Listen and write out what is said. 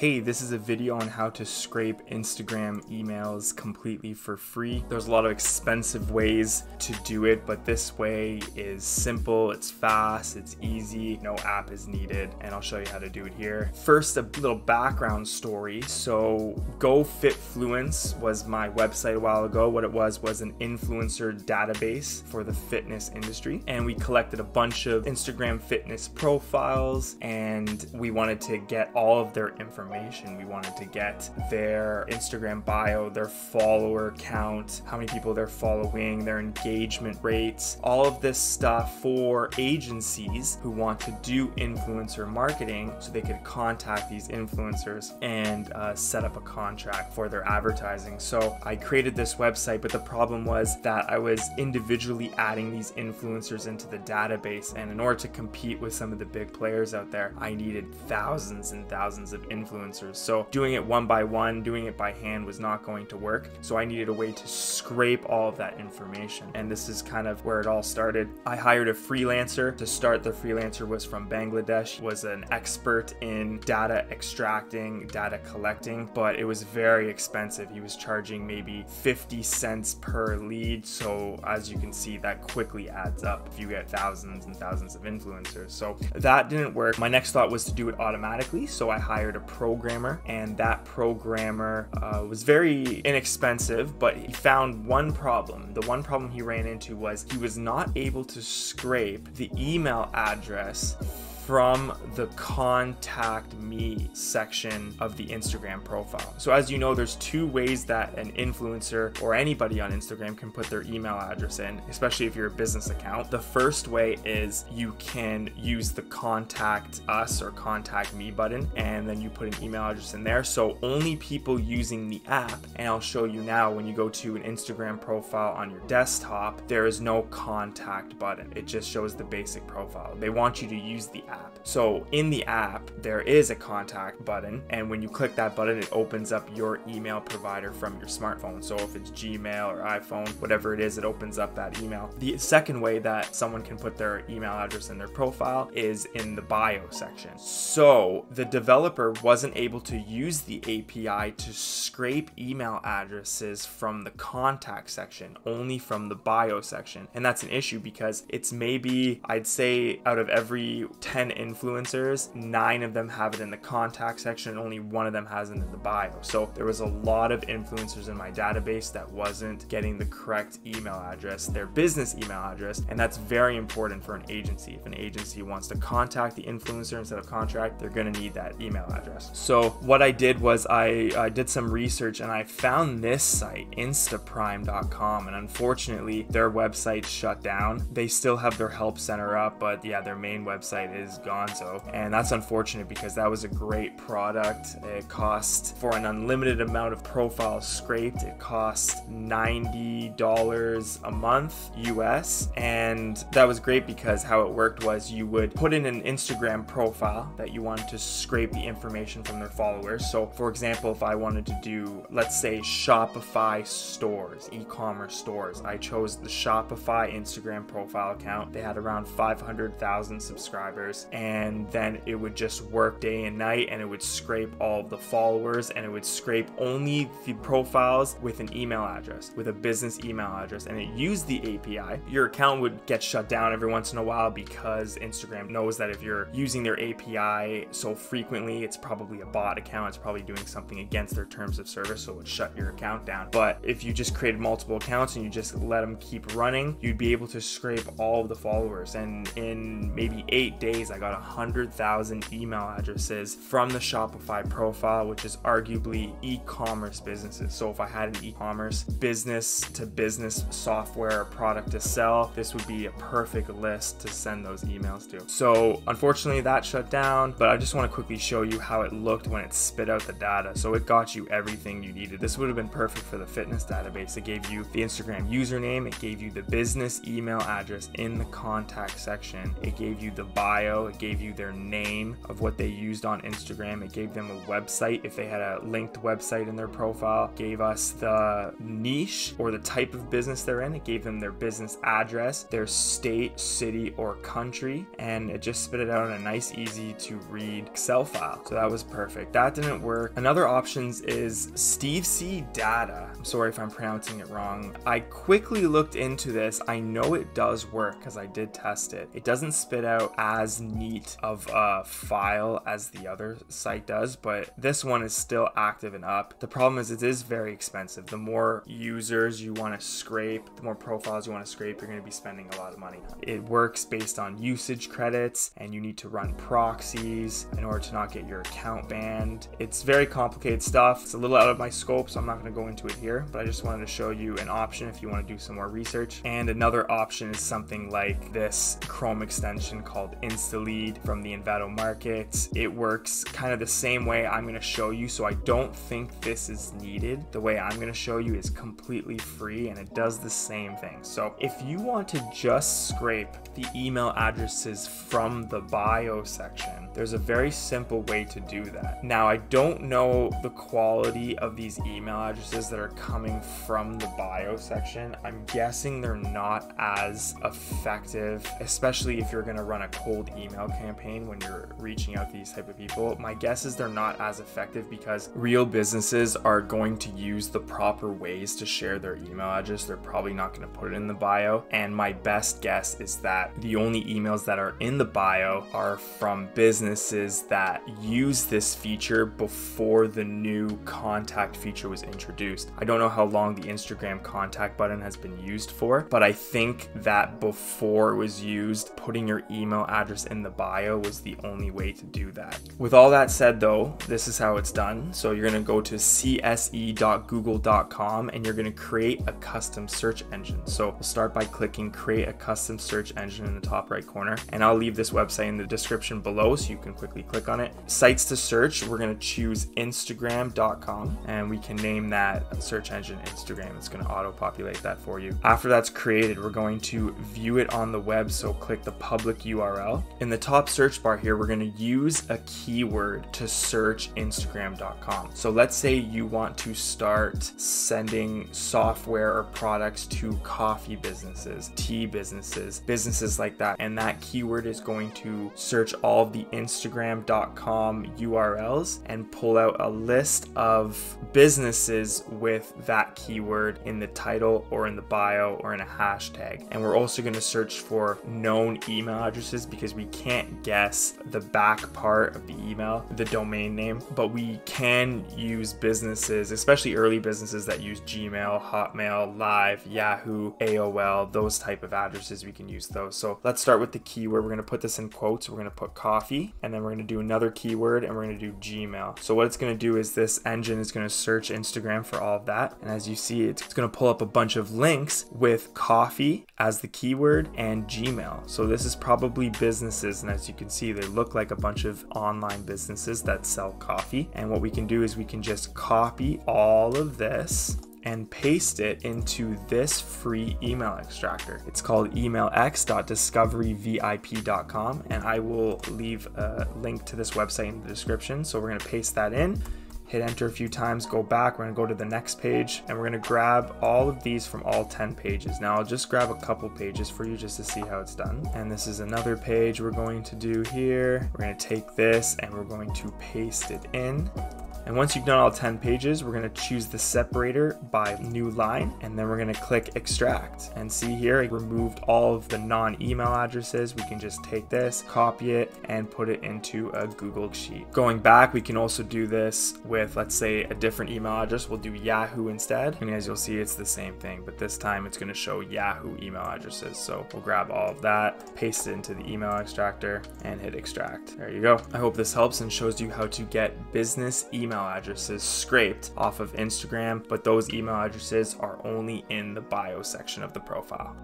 hey, this is a video on how to scrape Instagram emails completely for free. There's a lot of expensive ways to do it, but this way is simple, it's fast, it's easy, no app is needed, and I'll show you how to do it here. First, a little background story. So, GoFitFluence was my website a while ago. What it was was an influencer database for the fitness industry, and we collected a bunch of Instagram fitness profiles, and we wanted to get all of their information. We wanted to get their Instagram bio, their follower count, how many people they're following, their engagement rates, all of this stuff for agencies who want to do influencer marketing so they could contact these influencers and uh, set up a contract for their advertising. So I created this website, but the problem was that I was individually adding these influencers into the database. And in order to compete with some of the big players out there, I needed thousands and thousands of influencers. So doing it one by one, doing it by hand was not going to work. So I needed a way to scrape all of that information. And this is kind of where it all started. I hired a freelancer to start. The freelancer was from Bangladesh, was an expert in data extracting, data collecting, but it was very expensive. He was charging maybe 50 cents per lead. So as you can see, that quickly adds up if you get thousands and thousands of influencers. So that didn't work. My next thought was to do it automatically. So I hired a programmer, and that programmer uh, was very inexpensive, but he found one problem. The one problem he ran into was he was not able to scrape the email address from the contact me section of the Instagram profile. So as you know, there's two ways that an influencer or anybody on Instagram can put their email address in, especially if you're a business account. The first way is you can use the contact us or contact me button and then you put an email address in there. So only people using the app, and I'll show you now when you go to an Instagram profile on your desktop, there is no contact button. It just shows the basic profile. They want you to use the app app. So in the app, there is a contact button, and when you click that button, it opens up your email provider from your smartphone. So if it's Gmail or iPhone, whatever it is, it opens up that email. The second way that someone can put their email address in their profile is in the bio section. So the developer wasn't able to use the API to scrape email addresses from the contact section, only from the bio section. And that's an issue because it's maybe, I'd say, out of every 10 influencers, nine of them have it in the contact section, and only one of them has it in the bio. So there was a lot of influencers in my database that wasn't getting the correct email address, their business email address, and that's very important for an agency. If an agency wants to contact the influencer instead of contract, they're going to need that email address. So what I did was I, I did some research and I found this site, instaprime.com, and unfortunately their website shut down. They still have their help center up, but yeah, their main website is Gonzo. And that's unfortunate because that was a great product. It cost, for an unlimited amount of profiles scraped, it cost $90 a month US. And that was great because how it worked was you would put in an Instagram profile that you wanted to scrape the information from their followers. So, for example, if I wanted to do, let's say, Shopify stores, e commerce stores, I chose the Shopify Instagram profile account. They had around 500,000 subscribers and then it would just work day and night and it would scrape all of the followers and it would scrape only the profiles with an email address, with a business email address, and it used the API. Your account would get shut down every once in a while because Instagram knows that if you're using their API so frequently, it's probably a bot account, it's probably doing something against their terms of service, so it would shut your account down. But if you just created multiple accounts and you just let them keep running, you'd be able to scrape all of the followers. And in maybe eight days, I got 100,000 email addresses from the Shopify profile, which is arguably e commerce businesses. So if I had an e commerce business to business software or product to sell, this would be a perfect list to send those emails to. So unfortunately, that shut down, but I just want to quickly show you how it looked when it spit out the data. So it got you everything you needed. This would have been perfect for the fitness database. It gave you the Instagram username, it gave you the business email address in the contact section, it gave you the bio It gave you their name of what they used on Instagram. It gave them a website if they had a linked website in their profile. It gave us the niche or the type of business they're in. It gave them their business address, their state, city, or country, and it just spit it out in a nice, easy to read Excel file. So that was perfect. That didn't work. Another options is Stevesie data. I'm sorry if I'm pronouncing it wrong. I quickly looked into this. I know it does work because I did test it. It doesn't spit out as neat of a file as the other site does, but this one is still active and up. The problem is it is very expensive. The more users you want to scrape, the more profiles you want to scrape, you're going to be spending a lot of money. It works based on usage credits and you need to run proxies in order to not get your account banned. It's very complicated stuff. It's a little out of my scope, so I'm not going to go into it here, but I just wanted to show you an option if you want to do some more research. And another option is something like this Chrome extension called InstaLead from the Envato Market. It works kind of the same way I'm going to show you, so I don't think this is needed. The way I'm going to show you is completely free and it does the same thing. So if you want to just scrape the email addresses from the bio section, there's a very simple way to do that. Now, I don't know the quality of these email addresses that are coming from the bio section. I'm guessing they're not as effective, especially if you're going to run a cold email campaign when you're reaching out to these type of people. My guess is they're not as effective because real businesses are going to use the proper ways to share their email address. They're probably not going to put it in the bio. And my best guess is that the only emails that are in the bio are from business businesses that use this feature before the new contact feature was introduced. I don't know how long the Instagram contact button has been used for, but I think that before it was used, putting your email address in the bio was the only way to do that. With all that said though, this is how it's done. So you're gonna go to cse.google.com and you're gonna create a custom search engine. So we'll start by clicking create a custom search engine in the top right corner. And I'll leave this website in the description below so you can quickly click on it. Sites to search, we're gonna choose Instagram.com and we can name that search engine Instagram. It's gonna auto populate that for you. After that's created, we're going to view it on the web. So click the public URL. In the top search bar here, we're gonna use a keyword to search Instagram.com. So let's say you want to start sending software or products to coffee businesses, tea businesses, businesses like that. And that keyword is going to search all the Instagram.com URLs and pull out a list of businesses with that keyword in the title or in the bio or in a hashtag. And we're also going to search for known email addresses because we can't guess the back part of the email, the domain name, but we can use businesses, especially early businesses that use Gmail, Hotmail, Live, Yahoo, AOL, those type of addresses. We can use those. So let's start with the keyword. We're going to put this in quotes. We're going to put coffee and then we're going to do another keyword and we're going to do Gmail. So what it's going to do is this engine is going to search Instagram for all of that. And as you see, it's going to pull up a bunch of links with coffee as the keyword and Gmail. So this is probably businesses. And as you can see, they look like a bunch of online businesses that sell coffee. And what we can do is we can just copy all of this and paste it into this free email extractor. It's called emailx.discoveryvip.com and I will leave a link to this website in the description. So we're going to paste that in hit enter a few times, go back, we're gonna go to the next page, and we're gonna grab all of these from all 10 pages. Now I'll just grab a couple pages for you just to see how it's done. And this is another page we're going to do here. We're gonna take this and we're going to paste it in. And once you've done all 10 pages, we're gonna choose the separator by new line, and then we're gonna click extract. And see here, I removed all of the non-email addresses. We can just take this, copy it, and put it into a Google Sheet. Going back, we can also do this with, let's say, a different email address. We'll do Yahoo instead. And as you'll see, it's the same thing, but this time it's gonna show Yahoo email addresses. So we'll grab all of that, paste it into the email extractor, and hit extract. There you go. I hope this helps and shows you how to get business email email addresses scraped off of Instagram, but those email addresses are only in the bio section of the profile.